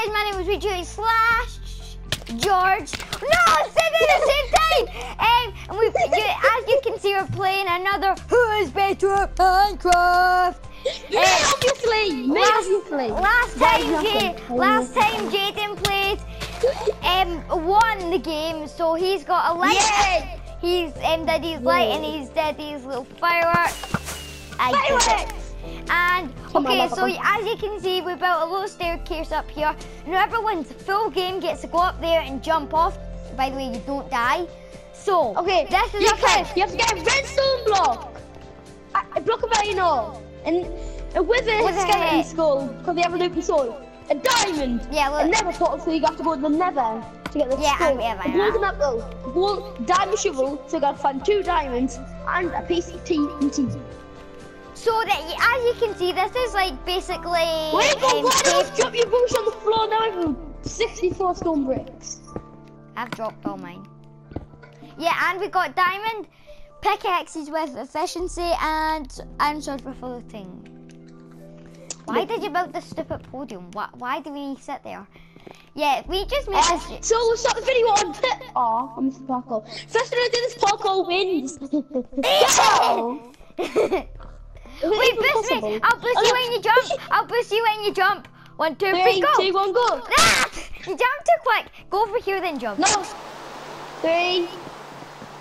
guys, my name is Richard slash George. No, said it at the same time. Um, and we, you, as you can see, we're playing another Who is Better at Minecraft. Yeah, Uh, obviously. Last, obviously. last time, Jay, last time Jayden played, um, won the game, so he's got a light. Yay! He's um, did his light and he's did his little fireworks. I. Fireworks! And okay, so as you can see, we built a little staircase up here. And everyone's full game gets to go up there and jump off. By the way, you don't die. So Okay, this is you can. You have to get a redstone block. A, a block of iron ore. And a wither With a skeleton skull, because they have a loopy sword. A diamond. Yeah, A look. nether portal, so you have to go to the nether to get the Yeah, skull. I- yeah, I a know. golden apple. A gold diamond shovel, so you got to find two diamonds and a piece of TNT. So that you, as you can see, this is like basically. Wait, go, um, don't drop your bush on the floor now? I have 64 stone bricks. I've dropped all mine. Yeah, and we got diamond pickaxes with efficiency and and sword for floating. Why did you build this stupid podium? Why, why do we sit there? Yeah, we just made Uh, this. so we'll start the video on. Aw, I missed the parkour. First, we're gonna do this parkour wins. Wait, boost me! I'll boost you when you jump. I'll boost you when you jump. One, two, three, Three, go! two, one, go. Ah! You jumped too quick. Go over here then jump. No. Three,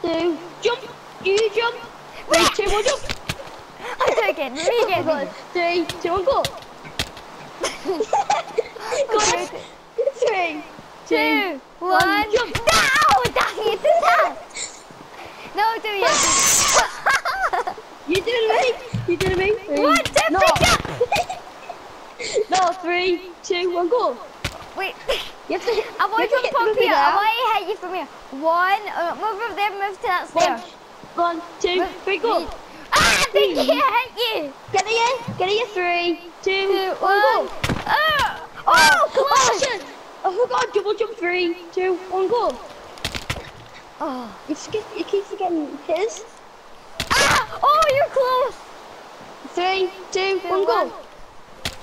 two, jump. You jump. Three, two, one, jump. I'm joking. Really Go. good. Three, two, one, go. go. Three, Two, one, jump. No! Dang it! No, do it. You doing me? You doing me? Three. One, two, no. no, three, two, one, go. Wait. You have to hit, I want you to hit jump the here. I want to hit you from here. One. Uh, move over there. Move to that stair. One, one, two, three, go. Ah! Thank you. I hit you. Get it in, get it in. Three, two, Two, one, one. go. Ah! Oh, come Oh, on. shit. Oh, God, double jump. Three, two, one, go. Oh. You, skip, you keep forgetting his. Oh, you're close. Three, two, one, one. go.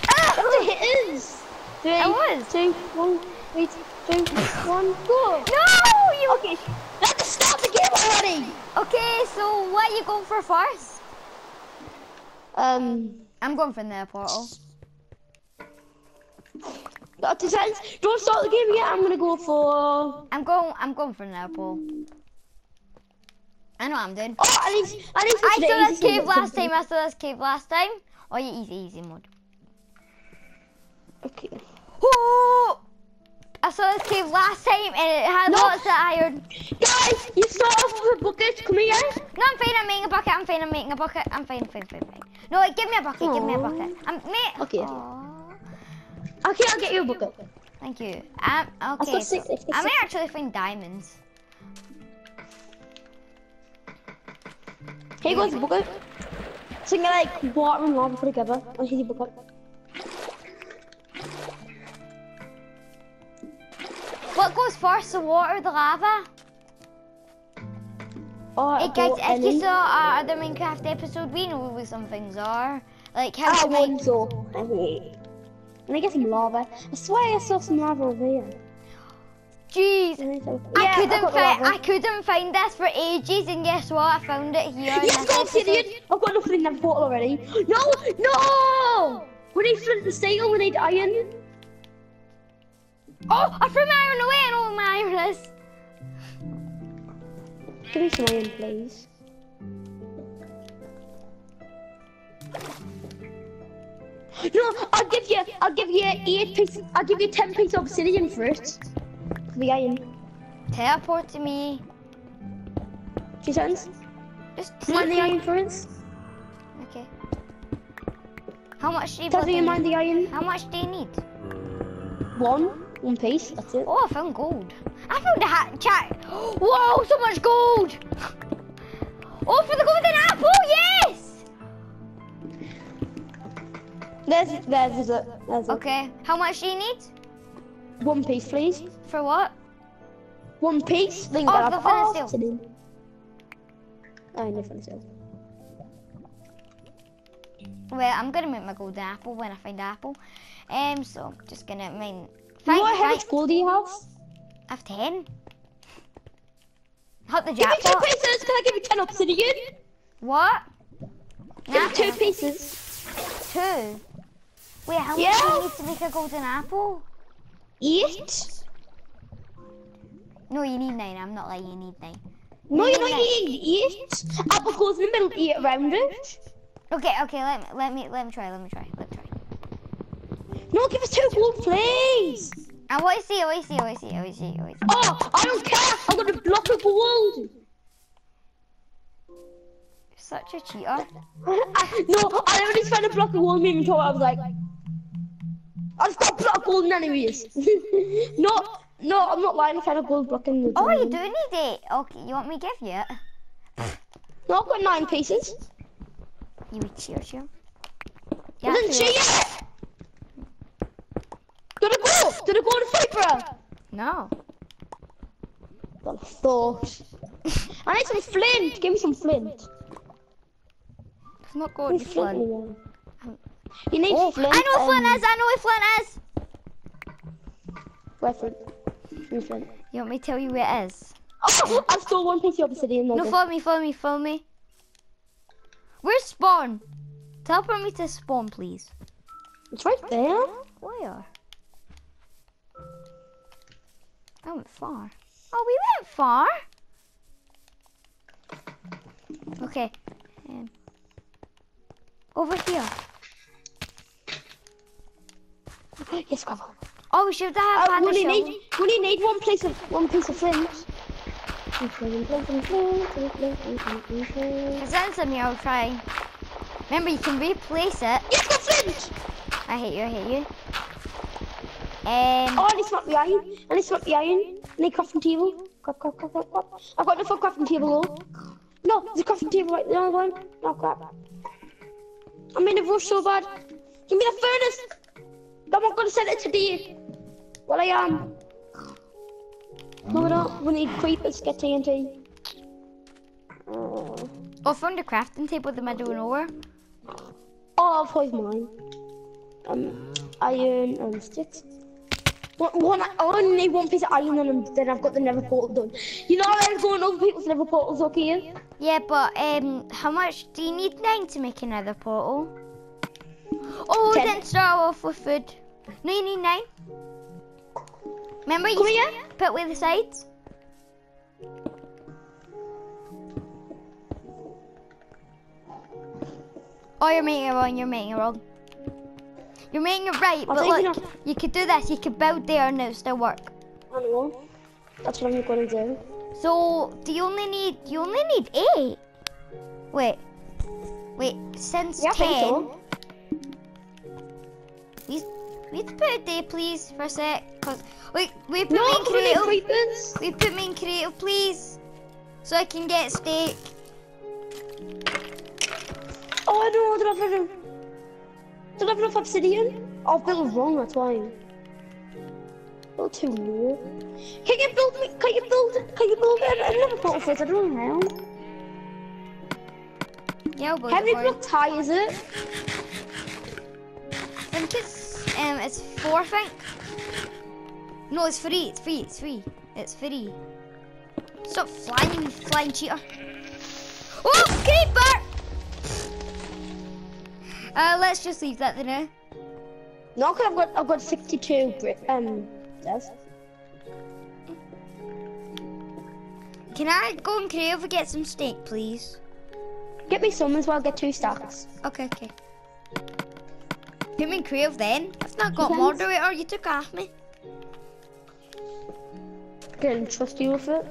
Ah! That's a is. Three, I was. two, one, three, two, one, go. No, you. Okay, let's start the game already. Okay, so what are you going for first? Um, I'm going for the portal. that depends. Don't start the game yet. I'm gonna go for. I'm going. I'm going for the portal. I know what I'm doing. Oh, I need, I need to I this cave last time. I saw this cave last time. Oh, yeah, easy, easy mode. Okay. Oh! I saw this cave last time and it had No. lots of iron. Guys, you start off with a bucket. Come here. No, I'm fine. I'm making a bucket. I'm fine. I'm making a bucket. I'm fine, fine, fine, fine. No, wait, give me a bucket. Give me a bucket. I'm mate. Okay, okay. Okay, I'll get you a bucket. Thank you. Um, okay. So six- I've may actually find diamonds. Here goes the bucket. So you can like water and lava together. Oh, here's your bucket. What goes first? The water, or the lava? Or Hey guys, if you saw our other Minecraft episode, we know what some things are. Like how oh, I to make. so. I mean, Let me get some lava. I swear I saw some lava over here. Jeez. Yeah, I couldn't find. I couldn't find this for ages, and guess what? I found it here. Yes, this go. Obsidian! I've got nothing in that portal already. No! No! We need flint and steel, we need iron. Oh, I threw my iron away. I all my iron is. Give me some iron, please. No, I'll give you, I'll give you eight pieces, I'll give you ten pieces of obsidian for it. Iron. Teleport to me. Two cents. Just Mind the iron us. Okay. How much do you Tell put me you mind the iron. How much do you need? One. One piece, that's it. Oh, I found gold. I found a hat chat. Whoa, so much gold. Oh, for the golden apple, yes. There's, there's, there's, there's Okay. How much do you need? One piece, please. For what? One piece. Then Oh, grab the flint and all steel. obsidian. Oh, no flint and steel. Well, I'm gonna make my golden apple when I find the apple. Um, so I'm just gonna mine Fine, what, how much gold do you have? I have 10. Hit the Give me two jackpot. pieces. Can I give you ten obsidian? What? Give Nah, two pieces. Two. Wait, how Yeah. much do you need to make a golden apple? Eight. No, you need nine. I'm not lying. You need nine. No, you're need not eating eight. Apple goes in the middle, eight around it. Okay, okay. Let me, let me, let me try. Let me try. Let me try. No, give us two gold, please. I want to see. I want to see. I want to see. I want to see. I want to see. Oh, I don't care. I'm gonna block up. You're such a cheater. No, I already spent a block of gold in my I was like, I just got a block of gold anyways. no, no, I'm not lying. I found a gold block in the. Oh, you do need it. Okay, you want me to give you it? No, I've got nine pieces. You would cheer, cheer. Yeah, didn't see it. Did it go? Did it go to fight, bro? No. Well, I thought. I need some flint. Give me some flint. It's not Give going me to flint. You need Oh, flint. I know what Flint um, is. I know what Flint is. Where flint? Where's flint? You want me to tell you where it is? Oh, I stole one piece of obsidian. No, No, follow me, follow me, follow me. Where's spawn? Teleport me to spawn, please. it's right there. Where? I went far. Oh, we went far. Okay. Um, over here. Yes, gravel. Oh, we should have Uh, had we the only need we only need one piece of one piece of flint. Because then some here, I'll try. Remember, you can replace it. Yes, got flint. I hate you, I hate you. Um, Oh, I need to swap the iron. I need to swap the iron. I need crafting table. Crap, crap, crap, crap, crap. I've got for crafting table. though. No, there's a crafting table right there. One. Oh crap. I'm in a rush so bad. Give me the furnace. I'm not gonna send it today. Well, I am. No, we don't. We need creepers to get TNT. Oh, oh, found a crafting table in the middle of nowhere. oh I've where's mine? Um, iron and sticks. One, one, I only need one piece of iron and then I've got the nether portal done. You know I'm going over people's nether portals, okay? Yeah, but um, how much do you need nine to make another portal? Oh, Ten. then start off with food. No, you need nine. Remember, you here. put with the sides. Oh, you're making it wrong. You're making it wrong. You're making it right, I'll but look, off. you could do this. You could build there and it would still work. I know. That's what I'm going to do. So, do you only need you only need eight? Wait, wait. Since Yeah, I ten, so. We we need to put a day, please, for a sec. Cause wait, we put No, me in creative. We put me in creative, please, so I can get steak. Oh, I don't know. I don't have enough. Don't have enough obsidian. Oh, I built wrong. That's why. Built too low. Can you build me? Can you build? Can you build another portal for us? I don't know how. Yeah, I'll build How many blocks high is it? I think it's um it's four, I think. No, it's three. It's three. It's three. It's three. Stop flying, you flying cheater. Oh, creeper! Uh, let's just leave that there. No, cause I've got I've got 62. Um, yes. Can I go and creative and get some steak, please? Get me some as well. Get two stacks. Okay, okay. Me in creative then. I've not got moderator. You took off me. Can trust you with it.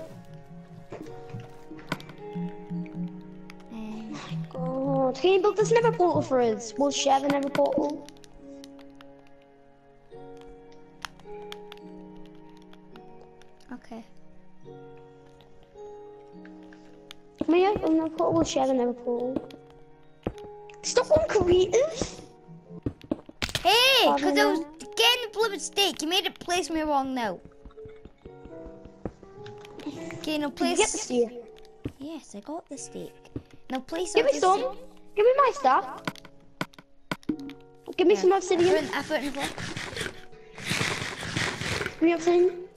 Um, God, can you build this nether portal for us? We'll share the nether portal. okay. Here, and the portal. We'll share the nether portal. Stop on creative. Hey, because I was getting the blue steak. You made it place me wrong now. Okay, now place. get the steer? Yes, I got the steak. Now place. Give me some. steak. Give me my stuff. Give me Yeah. some I obsidian. put, I put the floor. me obsidian.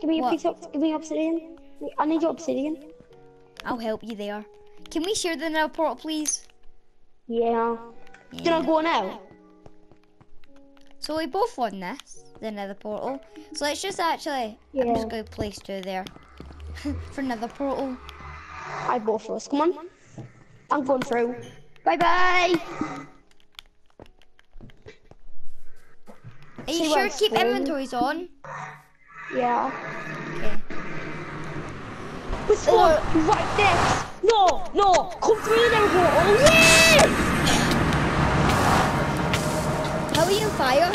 Give me a piece of. Give me obsidian. I need your obsidian. I'll help you there. Can we share the nether portal, please? Yeah. Can I go now? So we both won this, the nether portal. So let's just actually, I'm just going to place two there for nether portal. I go first. Come on. I'm going through. Bye bye. Are you where sure keep going? inventories on? Yeah. Okay. We spawn right next. No, no. Come through the nether portal. Yes! How are you on fire?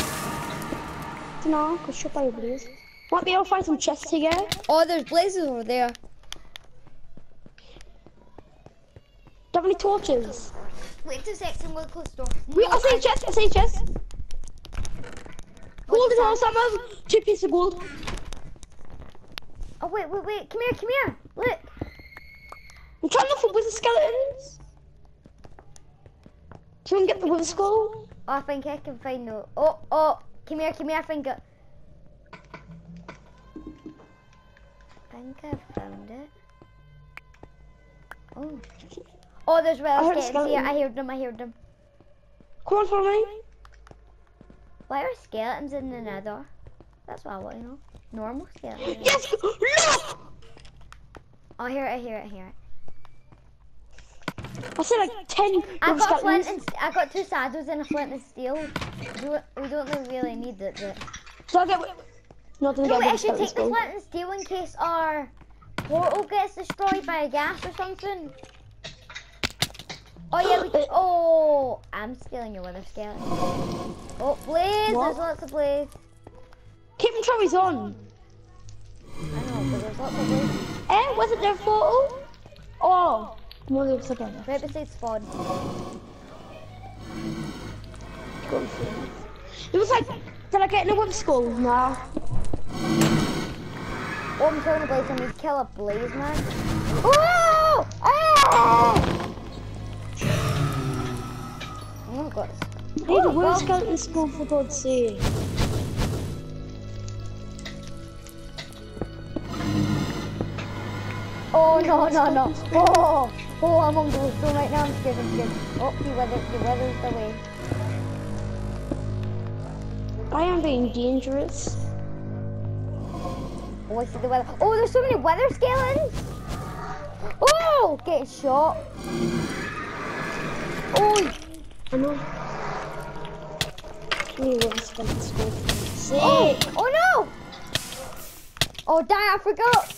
No, cause shut by blaze. Might be able to find some chests here. Oh, there's blazes over there. Do you have any torches? Wait two seconds, I'm going to close the door. Wait, I see a chest. I see a chest. Gold is all that? some of two pieces of gold. Oh, wait, wait, wait. Come here, come here. Look. I'm trying to look for wither skeletons. Do you want to get the wither skull? Oh, I think I can find the. Oh, oh. Come here, come here. I think it. I think I found it. Oh. Oh, there's I rails heard oh, a skeletons here. I heard them. I heard them. Come on, follow me. Why are skeletons in the nether? That's what I want to know. Normal skeletons. Yes! Look! Oh, I hear it. I hear it. I hear it. I said like ten I got a flint and I got two saddles and a flint and steel. Do it- we don't really need it. But... So I get. No, I didn't No, I should take the flint and steel in case our portal gets destroyed by a gas or something. Oh yeah, we, can, oh, I'm stealing your wither skeleton. Oh, blaze, there's lots of blaze. Keep them trophies on. I know, but there's lots of blaze. Eh? Was it their portal? Oh. Than together. Right beside spawn. It was like, did I get in a web skull? Nah. Oh, I'm killing a blaze, I need kill a blaze, man. Oh! Oh! Oh my god. I need a Oh, web well- skeleton skull for God's sake. Oh no no no! Oh oh I'm on the stone right now. I'm scared. I'm scared. Oh the wither the wither's away. I am being dangerous. Oh I see the wither. Oh there's so many weather skeletons. Oh getting shot. Oh I know. I need a web skeleton skull for God's oh oh no! Oh dang I forgot.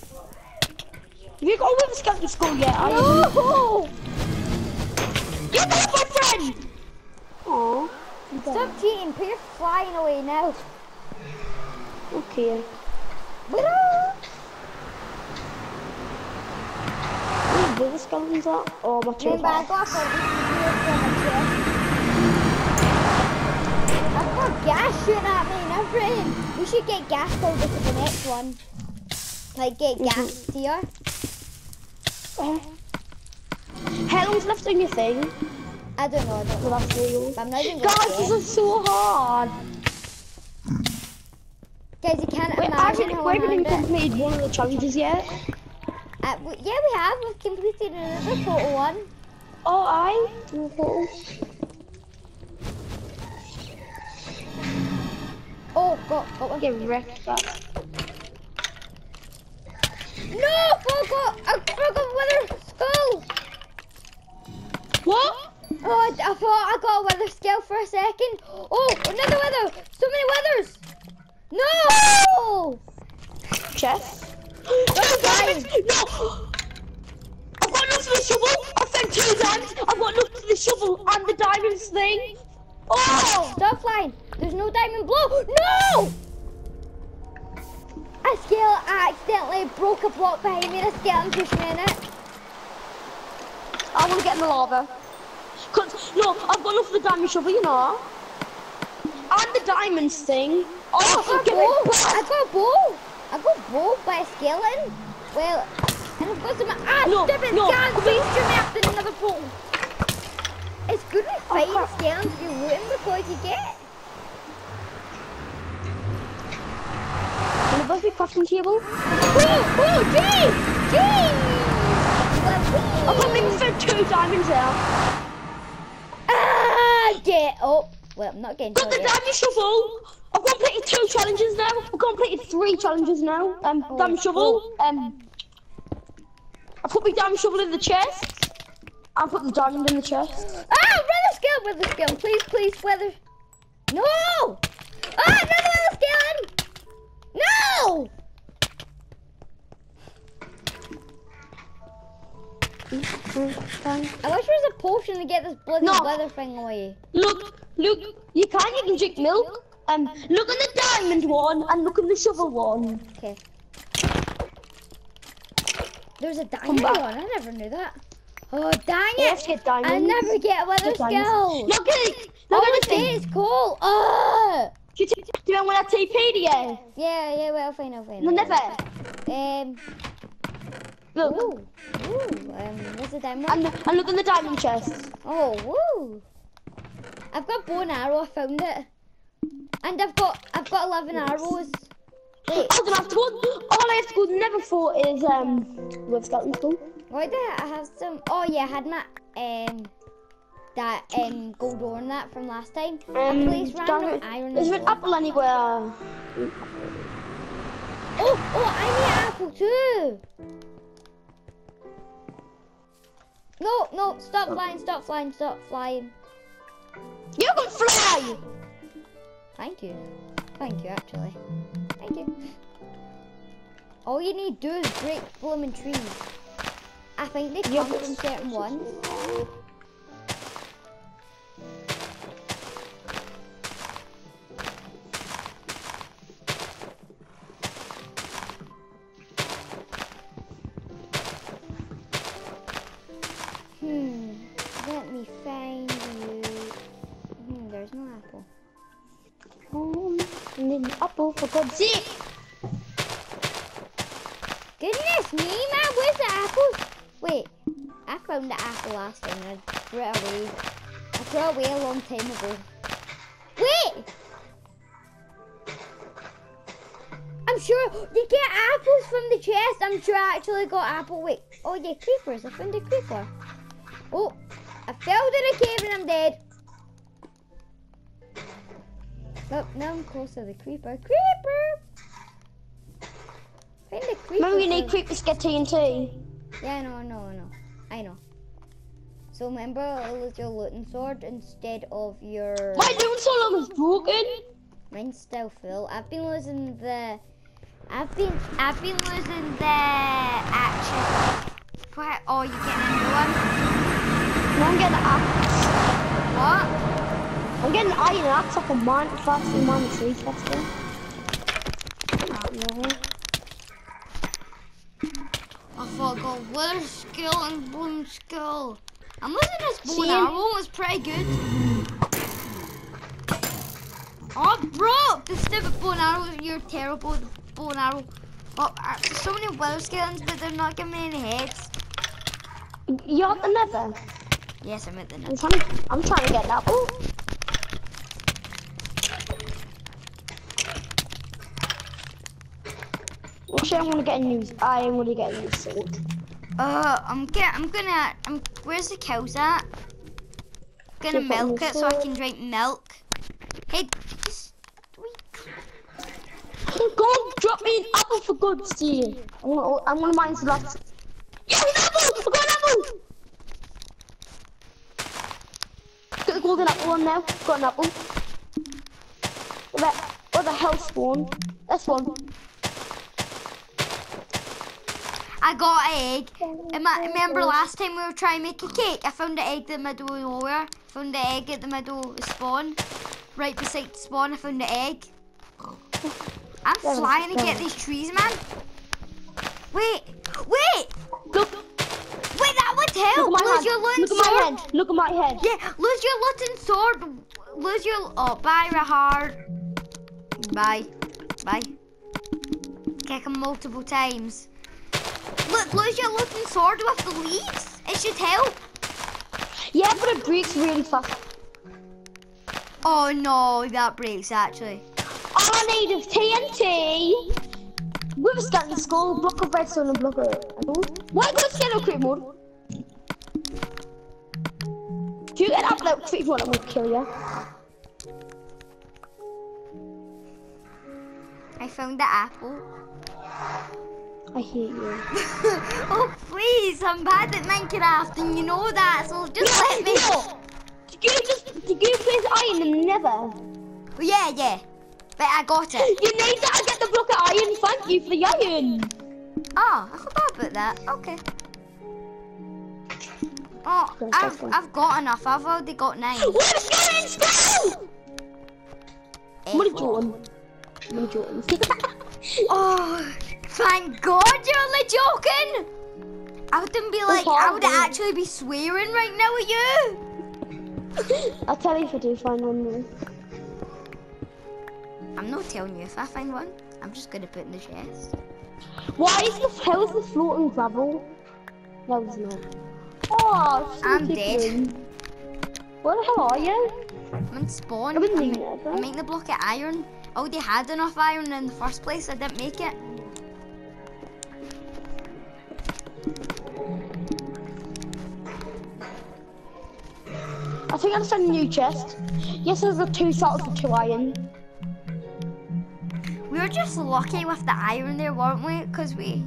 You got a web skeleton skull yet? I No! Get that, my friend! Aww. Stop cheating. Put your flying away now. Okay. Where the skeletons at? Oh, my chair's Remember, I off. got I've got gas shooting at me and everything. We should get gas over for the next one. Like get mm-hmm. gas here. Uh, How long's left on your thing? I don't know. I don't know. Well, that's real. I'm not even Guys, this is so hard. Guys, you can't Wait, imagine how we haven't even hard it. completed one of the challenges yet. Uh, w- yeah, we have. We've completed another photo one. Oh, I? Oh, Oh, got got one. get wrecked back. No, forgot. I forgot wither skull. What? Oh, I, I thought I got a wither scale for a second. Oh, another wither. So many withers. No. Chest? That's fine. No! I've got enough for the shovel. I've found two diamonds. I've got enough for the shovel and the diamonds thing. Oh! Stop flying. There's no diamond blow. No! A scale accidentally broke a block behind me. and A skeleton pushed me in it. I want to get in the lava. Cause no, I've got enough for the diamond shovel, you know. And the diamonds thing. I Oh, got a bow. me. I got a bow. I got a bow by a skeleton. Well, and I've got some. Ah, No, stop it. no, waste your map in another bow. It's good with fighting crap. skeletons. You loot them before you get. I'm gonna crafting table. Oh, oh, gee! Gee! I can't believe we found two diamonds now. Ah, get up. Well, I'm not getting Got the diamond shovel. I've completed two challenges now. I've completed three challenges now. Um, Oh, diamond shovel. Um, I put my diamond shovel in the chest. I put the diamond in the chest. Ah, brother skill, brother skill. Please, please, wither. No! Ah, another wither! No! I wish there was a potion to get this bloody No. wither thing away. Look, look. You can't even drink milk. Um, look at the diamond one and look at the shovel one. Okay. There's a diamond one. I never knew that. Oh, dang Let's it! get diamonds. I never get a wither Get diamonds. skill. Look at it. Oh, Look at it's this thing. it's cool. Oh! Do you, do you remember when I TP'd you? Yeah, yeah, well, fine, I'll fine. No, never. Um, Look. ooh, ooh, um, what's the diamond? And, and look in the diamond chest. Oh, woo! I've got bow and arrow. I found it, and I've got I've got eleven arrows. Wait, I don't have to go. All I have to go never for is um with skeleton skull. why did I have some? Oh yeah, I had my um that um gold ore and that from last time. Um, placed damn random it. iron Is there an apple anywhere? Oh, oh, I need apple too. No, no, stop flying, stop flying, stop flying. You can fly. Thank you. Thank you, actually. Thank you. All you need to do is break blooming trees. I think they come from certain ones. Apple for God's sake. Goodness me, man, where's the apples? Wait, I found the apple last time I threw it away. I threw it away a long time ago. Wait! I'm sure you get apples from the chest. I'm sure I actually got apple. Wait, oh yeah, creepers. I found a creeper. Oh, I fell to the cave and I'm dead. Oh, now I'm close to the creeper. Creeper! Find the creeper. Remember, you need creepers to get TNT. Yeah, I know, I know, I know. I know. So remember, lose your looting sword instead of your. My loot so long is broken. Mine's still full. I've been losing the. I've been. I've been losing the action. What? Oh, you getting a new one? No, I'm getting an axe. What? I'm getting iron axe off a mine than mine tree faster. I forgot what skill and boom skill. I'm losing this bow and See? arrow. It's pretty good. Oh, bro! The stupid bow and arrow. You're terrible. with The bow and arrow. Oh, so many wither skeletons, but they're not giving me any heads. You're at the nether. Yes, I'm at the I'm trying, I'm trying to get that apple. Actually, I'm gonna get a new. I am gonna get a new sword. Uh, I'm get. I'm gonna. I'm. Where's the cows at? I'm gonna it milk it so I can drink milk. Hey, just. Go drop me an apple for God's sake. I'm gonna, I'm gonna mine some lots. Yeah, an apple! I got an apple! Got the golden apple on now. Got an apple. Where, where the hell spawn? This one. I got an egg. Am I- Remember last time we were trying to make a cake? I found the egg in the middle of nowhere. Found the egg at the middle of spawn. Right beside the spawn, I found the egg. I'm That flying to get these trees, man. Wait, wait, Look, wait, that would look help. at my Lose hand. your looting Look at my sword. head. Look at my head. Yeah, lose your looting sword. Lose your. Oh, bye, Rahard. Bye. Bye. Kick him multiple times. Look, lose your looting sword with the leaves. It should help. Yeah, but it breaks really fast. Oh no, that breaks actually. All I need is TNT the skull, block of redstone, and block of emerald. Why go skeleton creep mode? If you get up that creep mode, I'm gonna kill you. I found the apple. I hate you. oh please, I'm bad at Minecraft and you know that, so just let me. No! Did you just did you place iron and never? Oh, yeah, yeah. But I got it. You need that, to get the block of iron. Thank you for the iron. Oh, I forgot about that. Okay. Oh, Go I've, go. I've got enough. I've already got nine. What is going still? What are you doing? What are you doing? Oh, thank God you're only joking. I wouldn't be like, I would actually be swearing right now at you. I'll tell you if I do find one more. I'm not telling you if I find one. I'm just gonna put it in the chest. Why is the how is the floating gravel? No, it's not. Oh, I'm dead. Where the hell are you? I'm in spawn. I'm, that, I'm making the block of iron. Oh, I already had enough iron in the first place. I didn't make it. I think I just found a new chest. Yes, there's a two salt for two iron. We were just lucky with the iron there, weren't we? Because we.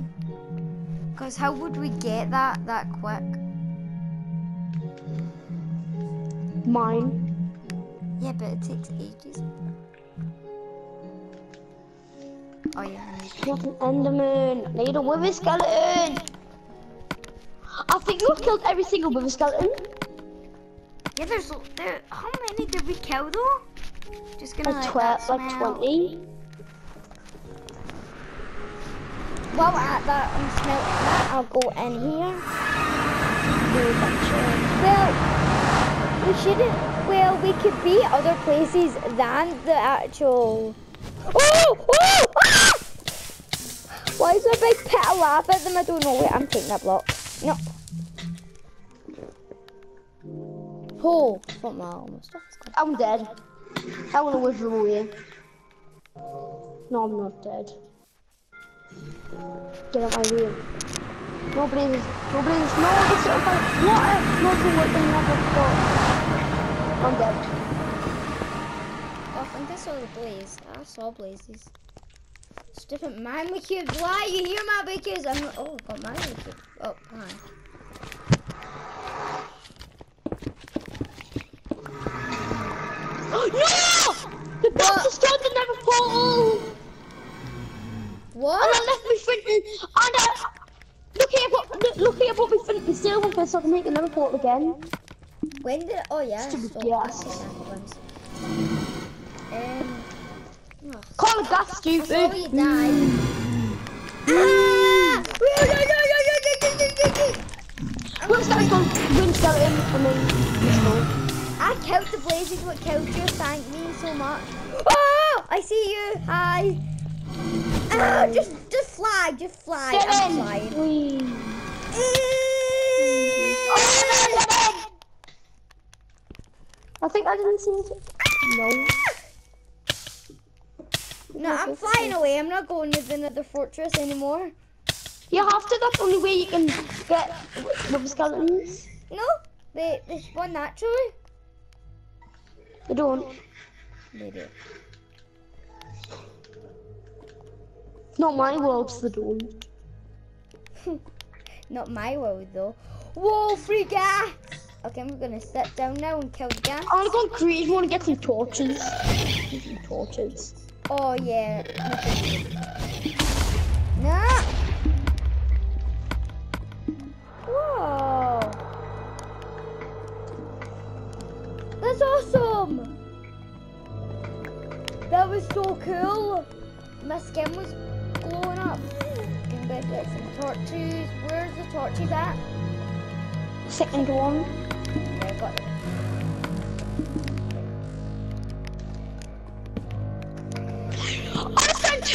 Because how would we get that that quick? Mine. Yeah, but it takes ages. Oh yeah. Not an enderman. Need a wither skeleton. I think we've killed every single wither skeleton. Yeah, there's there. How many did we kill though? Just gonna Like, tw- like 20. While we're at that, I'm smelting that. I'll go in here. Do a bunch of- Well, we shouldn't. Well, we could be other places than the actual. Oh! Oh! Why is there a big pit of lava at the middle? No, wait, I'm taking that block. No. Oh, fuck my almost stuff is gone. I'm dead. I want to wither away. No, I'm not dead. Get out of my way. Nobody's, nobody's, no, this is a water, not the water, never got. I'm dead. Oh, I think I saw the blaze. I saw blazes. It's different. My cubes. Why you hear my because I'm. Oh, I got my cube. Oh, hi. no! The box destroyed the nether portal! And What? I left me thinking, and I, look here, what, look, here, what we think the silver first so I can make another portal again. When did? Oh yeah. Stupid stop. gas. That's the sample ones. Um. Oh, Call it that stupid. saw you die. Ah! Where's that gone? Wind skeleton, and then let's go. I killed the blazes. What killed you? Thank me so much. Oh! I see you. Hi. Ah, just, just fly, just fly. Get I'm in! flying. Whee. Oh, in! I think I didn't see it. No. No, I'm flying away. I'm not going to the nether fortress anymore. You have to, that's the only way you can get with the skeletons. No, they they spawn naturally. They don't. They do. Not my worlds, they don't. Not my world though. Whoa, free gas! Okay, I'm gonna sit down now and kill the gas. I wanna go and create, I wanna get some torches. Get some torches. Oh yeah. Nah. Whoa. That's awesome. That was so cool. My skin was glowing up. I'm gonna get some torches. Where's the torches at? Second one. Yeah, got it.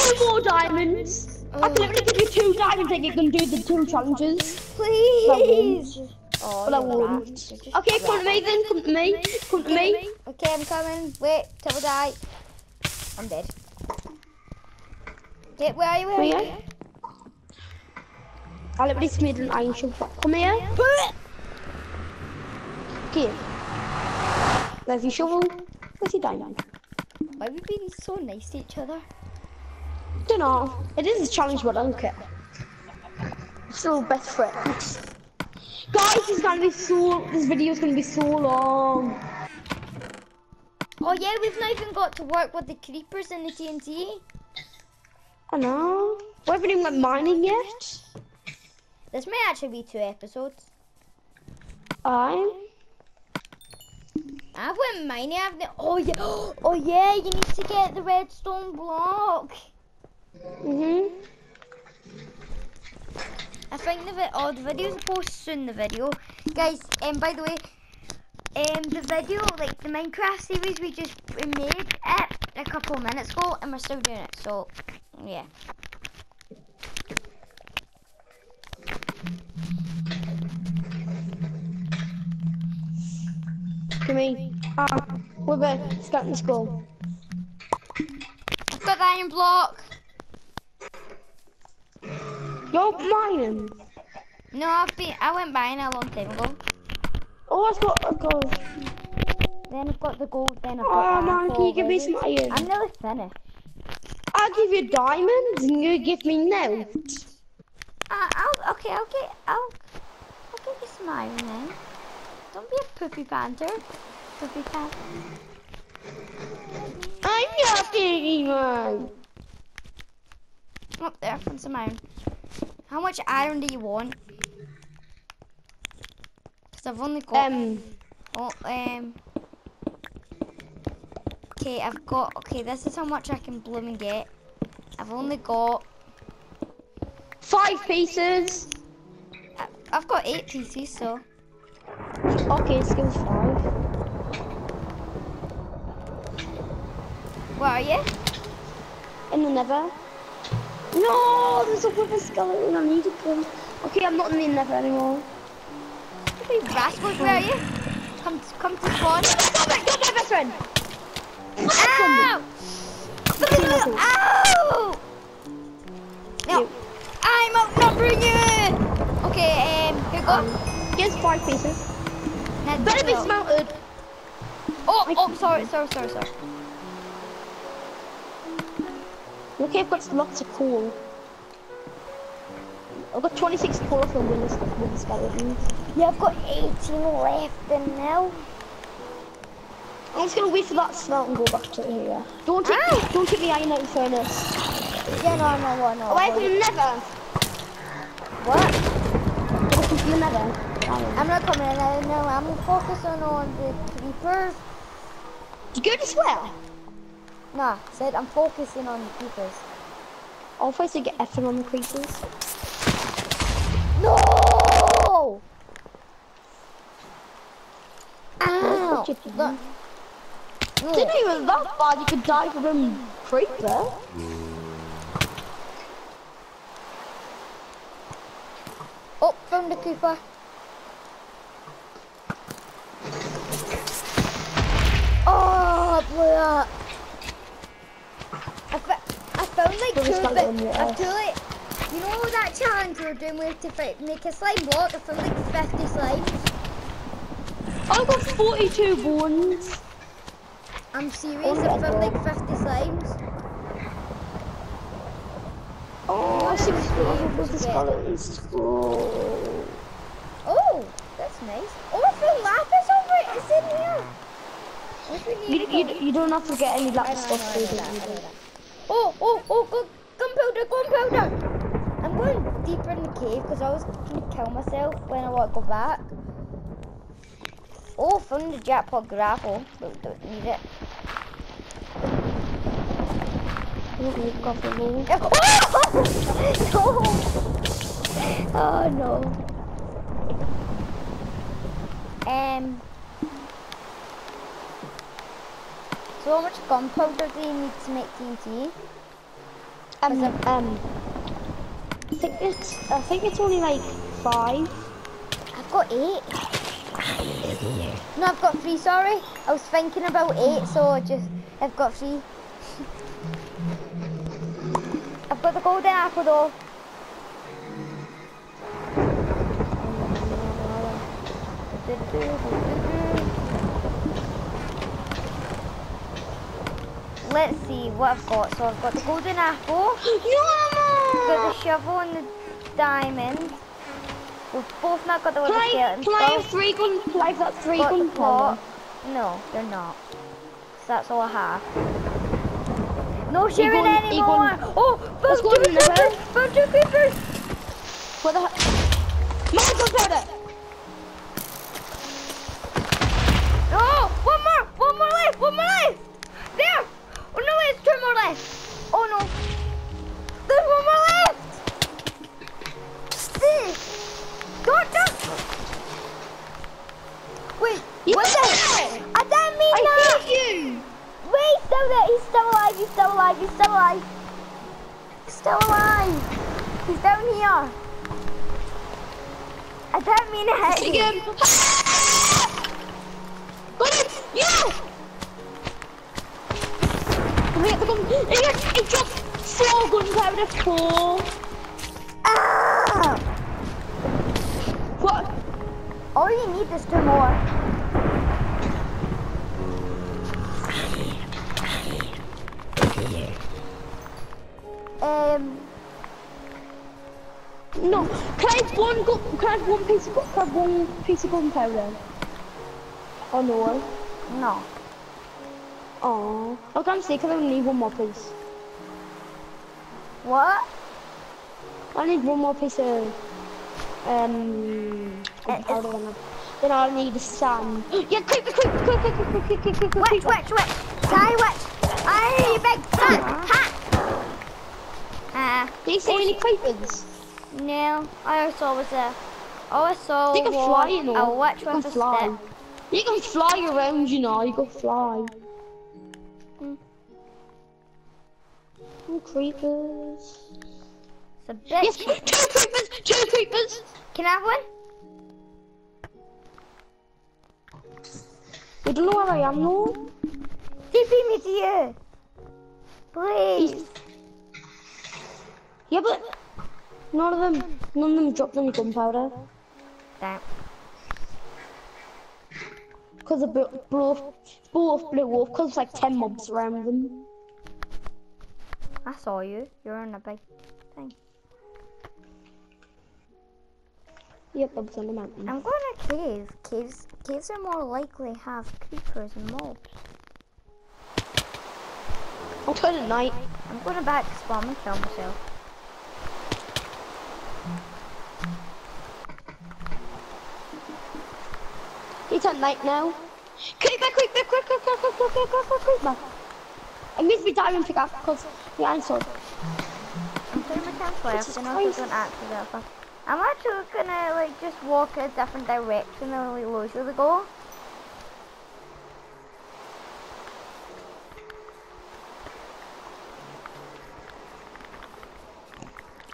Two more diamonds. Oh. I can literally give you two diamonds and you can do the two challenges. Please. Oh, But I won't. rat. You're just Okay, come to me then, come to me. Come to me. Okay, I'm coming. Wait till I die. I'm dead. Okay, where are you? Where are Where you? are you? I literally made an iron shovel. Come here. Okay. There's your shovel. Where's your diamond? Why are we being so nice to each other? Don't know. It is a challenge, but I don't care. Still best friends. Guys, it's gonna be so. This video is gonna be so long. Oh yeah, we've not even got to work with the creepers and the TNT. I know. We haven't even went mining yet. This may actually be two episodes. I. I've went mining. I've oh yeah, oh yeah. You need to get the redstone block. Mhm. I think the vi- oh the video's posted soon. The video, guys. Um, by the way, um, the video like the Minecraft series we just we made it a couple of minutes ago, and we're still doing it. So, yeah. Come here. Ah, we're back. Start let's. I've got the iron block. You're mining. No, I've been. I went buying a long time ago. Oh, I've got a gold. Then I've got the gold. Then I've Oh got. the man, can you give me some iron? I'm nearly finished. I'll give you diamonds and you give me note. Uh, I'll okay. I'll get. I'll. I'll give you some iron then. Don't be a poopy panther. Poopy panther. I'm not getting one. Up there, find some iron. How much iron do you want? Because I've only got. Um, Oh, um. Okay, I've got. Okay, this is how much I can bloom and get. I've only got. five pieces. I've got eight pieces, so. Okay, skill five. Where are you? In the nether. No, there's a wither skeleton. I need to kill. Okay, I'm not in the nether anymore. Rascals, where are you? Come, come to spawn. Stop it! You're my best friend. Ow! Ow! No, I'm outnumbering you. Okay, um, here you go. Here's five pieces. Now, Better be smelted. Oh, oh, sorry, sorry, sorry, sorry. Okay, I've got lots of coal. I've got 26 coal from wither wither skeletons. Yeah, I've got 18 left in now. I'm just gonna wait for that smelt and go back to here. Don't take, Ah. don't take the iron out of the furnace. Yeah, no, no, no, no. Away from the nether. What? Away from the nether. I'm not coming in there, no, I'm focusing on the creepers. You go to swear? Nah, said I'm focusing on the creepers. I'll first get effing on the creepers. No! Ow! What you doing? Look. Didn't even that bad. You could die from a creeper. Oh, from the creeper. Oh, it blew up. I, fa- I found like two, that but one, yeah. I feel like, you know that challenge we were doing where to fi- make a slime block? I found like 50 slimes. I've got 42 bones. I'm serious, Oh, I found like 50 slimes. Oh, I see what's going the skeletons. Oh. Oh, that's nice. Oh, I found lapis over it. It's in here. You, you, you don't have to get any I lapis know, I know, stuff Oh, oh, oh, go, gunpowder, gunpowder! I'm going deeper in the cave because I was going to kill myself when I want to go back. Oh, found the jackpot grapple, but we don't need it. Roll. no! Oh no. Um. So much gunpowder do you need to make TNT? Um, um, I think it's I think it's only like five. I've got eight. No, I've got three. Sorry, I was thinking about eight, so I just I've got three. I've got the golden apple though. Do, do, do, Let's see what I've got. So I've got the golden apple, got the shovel and the diamond. We've both not got the I, skeleton can I have three gun? Can I have that three Got gun pot. No, they're not. So that's all I have. No sharing anymore. oh, Let's found go two in the creepers. Found two creepers. What the heck? My Um, No, can I have one gun? Can I have one piece of? Can I have one piece of gunpowder? Oh no. no. Oh, I can't because I only need one more piece. What? I need one more piece of um Uh, gunpowder. and I- Then I'll need sand. Yeah, quick, quick, quick, quick, quick, quick, quick, quick, quick, quick, Witch, quick. witch, witch. Sorry, witch. I you big ha, ha. Ah, Do you see any creepers? no. I saw was a. All I saw You can was fly, you know. a can with a fly. stick. You can fly around, you know. You can fly. Hmm. Oh, creepers. It's a bitch. Yes, two creepers, two creepers. Can I have one? You don't know where I am, no? TP me to you. Please. Yeah, but none of them, none of them dropped any gunpowder. Damn. Because they bo- both, both blew up, because like 10 mobs around them. I saw you. You're in a big thing. Yep, I was on the mountain. I'm going to cave. Caves caves are more likely to have creepers and mobs. I'll turn at night. I'm going to back spawn and kill myself. It's at night now. Creeper, creeper, quick, quick, quick, quick, quick, quick, quick, quick, creeper. I need to be diamond pickaxe because the iron sword. I'm turning my camp left and I'm going to activate it. I'm actually gonna like just walk a different direction and like lose where we go.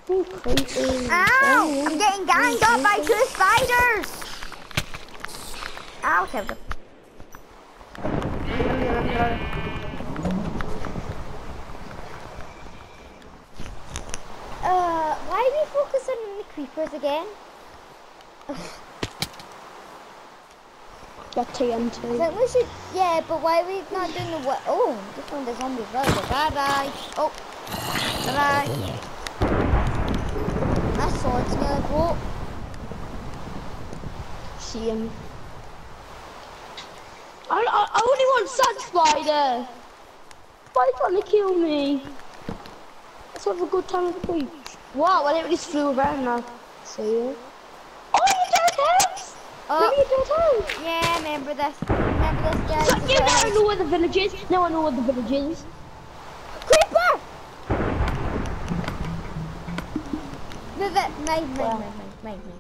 Oh. Ow! I'm getting ganged up by two spiders! Ow, killed them. Uh, why are we focusing on the creepers again? Got I TNT. think we should, yeah, but why are we not doing the what? Oh, this one the really good. Bye bye. Oh, bye bye. My sword's nearly broke. See him. I, I, I only want sand spider. Why are you trying to kill me? Let's have a good time at the beach. Wow, I literally just flew around now. See you. Oh, you don't house! Oh, you don't house! yeah, remember this. Remember this, guys. So, you now I know where the village is. Now I know where the village is. Creeper! Move it. Mine, mine, Yeah. mine, mine, mine, mine.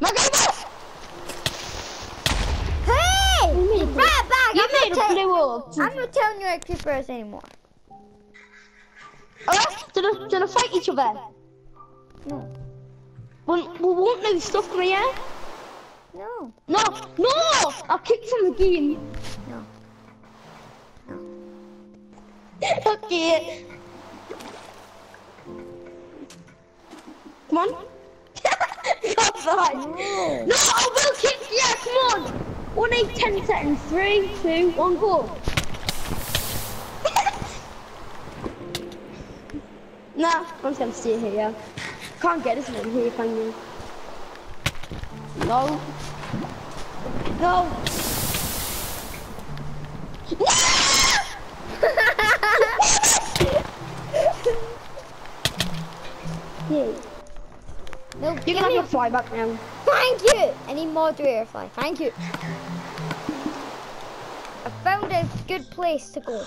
My God! Hey! You made. Right back. You I'm made not a blue up. I'm not telling you creeper is anymore. Alright, do they, do they fight each other? No. We won't lose stuff, we, yeah? No. No, no! I'll kick from the game. No. okay. Come on. that. No, I will kick. Yeah, come on. One eight, ten seconds. Three, two, one, go. nah, I'm just gonna stay here. Can't get us in here, can you? No. No. Yeah. No, You give can have me. your fly back now. Thank you. I need more air fly. Thank you. I found a good place to go.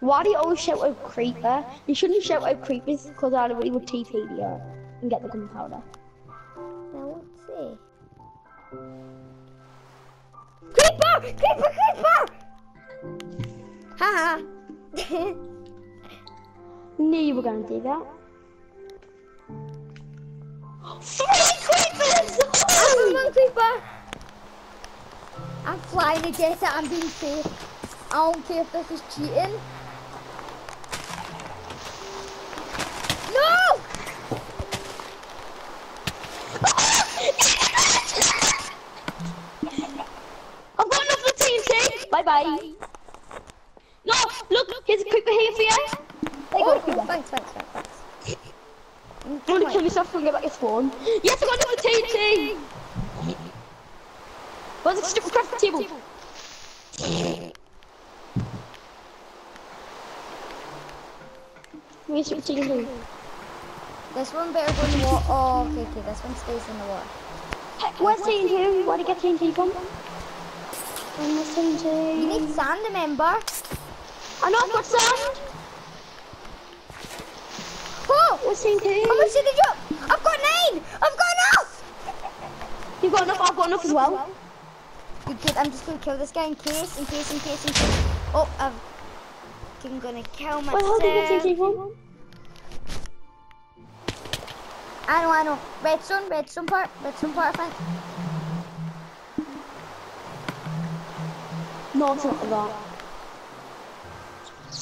Why do you always shout out creeper? You shouldn't shout out creepers because I don't everybody would TP you and get the gunpowder. Now let's see. Creeper! Creeper! Creeper! Haha. Knew you were gonna do that. Three creepers! I'm one creeper. I'm flying get it. I'm being safe. I don't care if this is cheating. No! I've got enough for TNT. Bye bye. No, look, here's a creeper here for you. There you Oh, thanks, thanks, thanks, thanks. I'm gonna kill myself and get back to spawn. Yes, I got for TNT. Where's the stupid crafting table? Where's your TNT? This one better go oh, in the water. Oh, okay, okay. This one stays in the water. Where's TNT? Where did you get TNT from? Where's TNT? You need sand, remember? I know I've got sand. Oh! Where's TNT? How much did you drop? I've got nine! I've got enough! You've got enough, I've got enough as well. Good, good. I'm just gonna kill this guy in case, in case, in case, in case. Oh, I'm, I'm gonna kill Where the hell did you myself. TNT from? I know, I know. Redstone, redstone part, redstone part, I think. No, it's not that.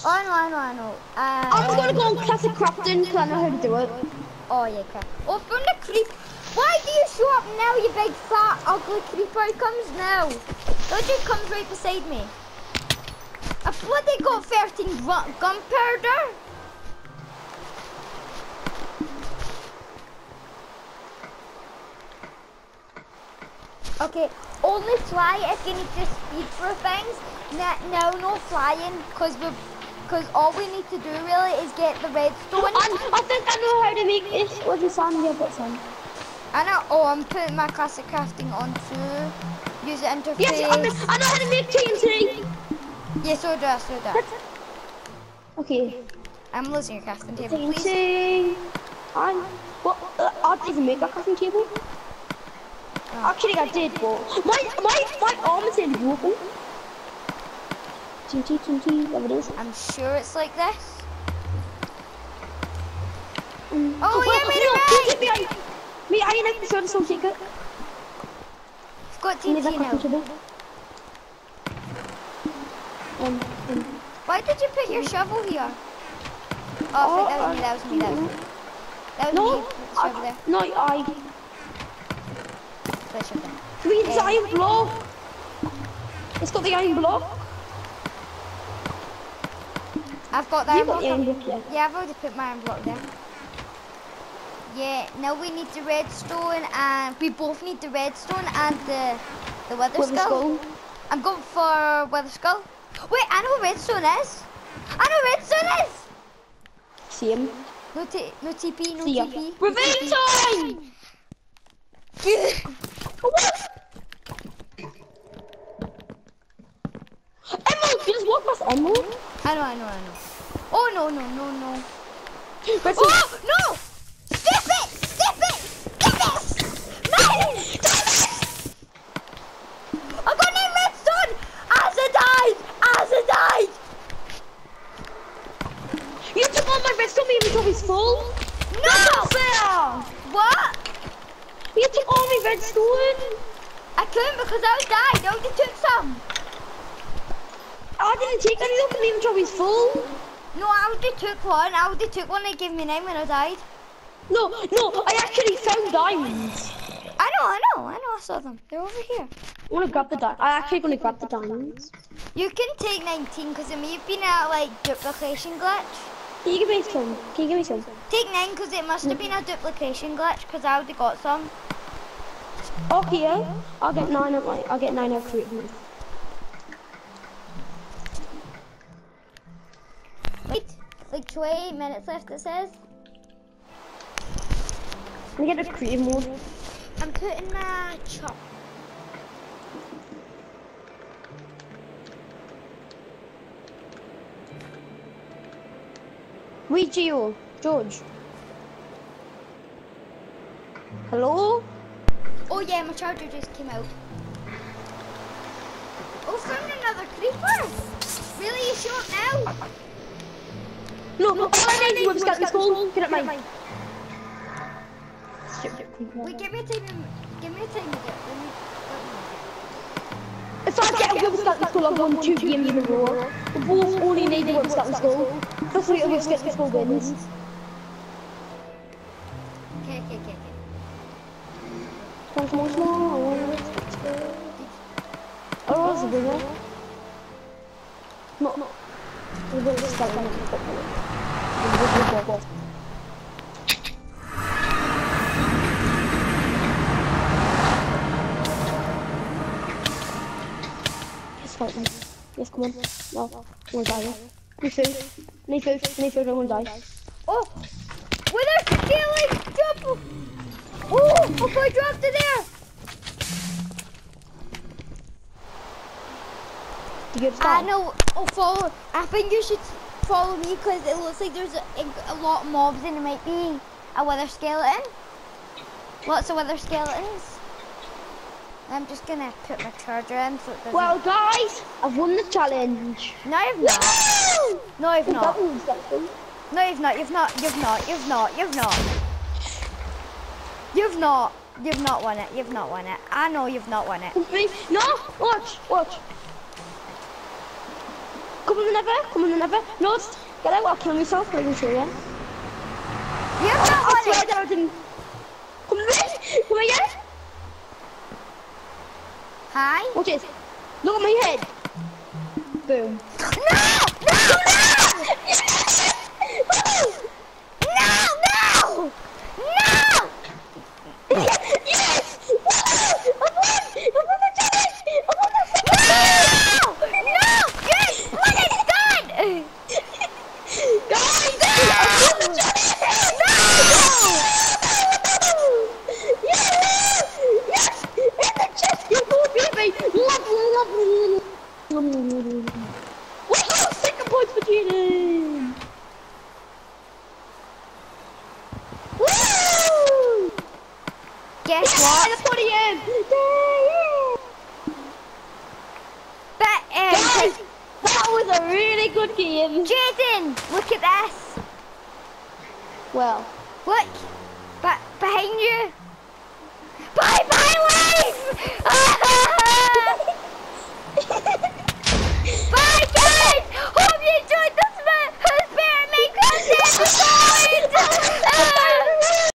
I know, I know, I know. Uh, I'm just gonna go on classic crafting because I know how to do it. Oh, yeah, crap. Oh, from the creep. Why do you show up now, you big fat ugly creeper? He comes now. Don't you comes right beside me. I've bloody got 13 gunpowder. Okay, only fly if you need to speed for things. No, no, no flying, cause we, cause all we need to do really is get the redstone. And I think I know how to make this. What's the sand? Yeah, put sand. I know. Oh, I'm putting my classic crafting on too. User interface. Yes, I know, I know how to make TNT. Yeah, so do I, so do I. Okay, I'm losing your crafting table, please. TNT. And what? Uh, I didn't even make a crafting table. Actually, I did, but my my my arm is in broken. TNT, TNT, whatever it is. I'm sure it's like this. Um, Oh, yeah, well, made it right. Me, I, me, I ain't episode of some secret. I've got Need TNT now. Um, um, Why did you put your shovel here? Oh, think that was me, that was me, that was me. That was no, me, the shovel there. No, I. The shovel there. We need Yeah. the iron block. It's got the iron block. I've got that You iron got the block iron block, yeah. Yeah, I've already put my iron block there. Yeah, now we need the redstone and we both need the redstone and the the wither With the skull. skull. I'm going for wither skull. Wait, I know what redstone is. I know what redstone is. Same. No T, no TP, no See. TP. Revenge time! Emerald, you just walk past Emerald. I know, I know, I know. Oh no, no, no, no. Let's Oh no! Skip it! Skip it! Skip it! Nine! I got nine redstone! Asa died! Asa died! You took all my redstone, my inventory's full. No! fair. What? You took all my redstone. I couldn't because I died. I only took some. I didn't take any of my inventory's full. No, I only took one. I only took one. They gave me nine when I died. No, no, I actually found diamonds. I know, I know, I know. I saw them. They're over here. I wanna grab the di- I'm actually gonna grab the diamonds. You can take 19 because it may have been a like duplication glitch. Can you give me some? Can you give me some? Take 9 because it must have been a duplication glitch because I would have got some. Okay. I'll get nine of my, I'll get nine of three like 28 minutes left it says. Let me get a creative mode. I'm putting my chop. Wait, Gio. George. Hello? Oh yeah, my charger just came out. Oh, found another creeper. Really, you show now? No, all oh, I need is wither skeleton skull. Get up mine. Wait, give me a time. Give me a time to get. Let me. If I get a wither skeleton skull, I've won two games in a row. We both only need a wither skeleton skull. Hopefully a wither skeleton skull wins. Food. Need. I'm gonna die. Oh, where there's a scaling jump. Oh, I dropped it there. You good I know. Oh, follow. I think you should follow me because it looks like there's a, a lot of mobs and it might be a wither skeleton. Lots of wither skeletons. I'm just gonna put my charger in so it doesn't. Well, guys, I've won the challenge. no, you've not. No, you've not. No, you've not. You've not. You've not. You've not. You've not. You've not. You've not won it. You've not won it. I know you've not won it. No, watch, watch. Come on never, come on never. No, get out, I'll kill myself, let me show you. You've not I won swear it. I didn't. Come on, come again. Hi. Watch this. Look at my head. Boom. No! No! No!